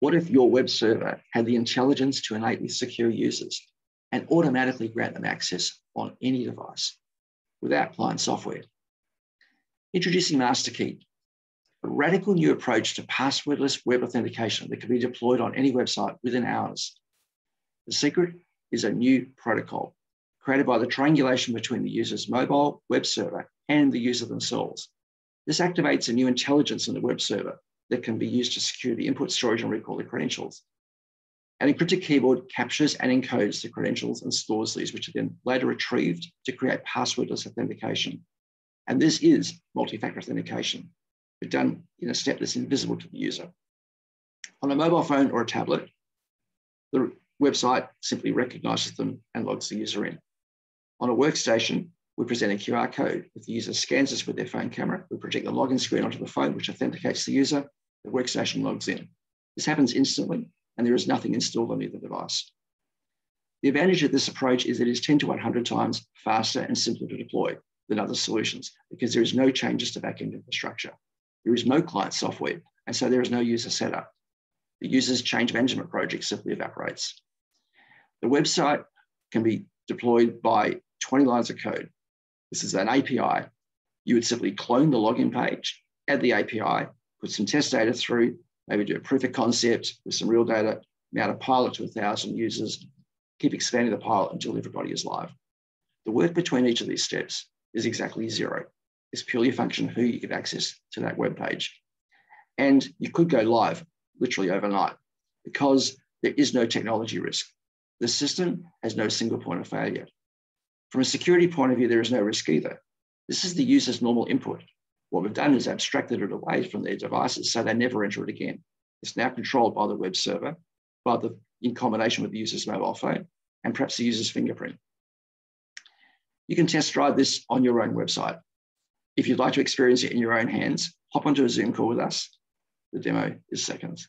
What if your web server had the intelligence to innately secure users and automatically grant them access on any device without client software? Introducing MasterKey, a radical new approach to passwordless web authentication that can be deployed on any website within hours. The secret is a new protocol created by the triangulation between the user's mobile web server and the user themselves. This activates a new intelligence in the web server that can be used to secure the input, storage, and recall the credentials. An encrypted keyboard captures and encodes the credentials and stores these, which are then later retrieved to create passwordless authentication. And this is multi-factor authentication, but done in a step that's invisible to the user. On a mobile phone or a tablet, the website simply recognizes them and logs the user in. On a workstation, we present a QR code. If the user scans this with their phone camera, we project the login screen onto the phone, which authenticates the user. The workstation logs in. This happens instantly, and there is nothing installed on either device. The advantage of this approach is that it is 10 to 100 times faster and simpler to deploy than other solutions because there is no changes to backend infrastructure. There is no client software, and so there is no user setup. The user's change management project simply evaporates. The website can be deployed by 20 lines of code. This is an API. You would simply clone the login page, add the API, put some test data through, maybe do a proof of concept with some real data, mount a pilot to a 1,000 users, keep expanding the pilot until everybody is live. The work between each of these steps is exactly zero. It's purely a function of who you give access to that web page. And you could go live literally overnight because there is no technology risk. The system has no single point of failure. From a security point of view, there is no risk either. This is the user's normal input. What we've done is abstracted it away from their devices so they never enter it again. It's now controlled by the web server, by the, in combination with the user's mobile phone and perhaps the user's fingerprint. You can test drive this on your own website. If you'd like to experience it in your own hands, hop onto a Zoom call with us. The demo is seconds.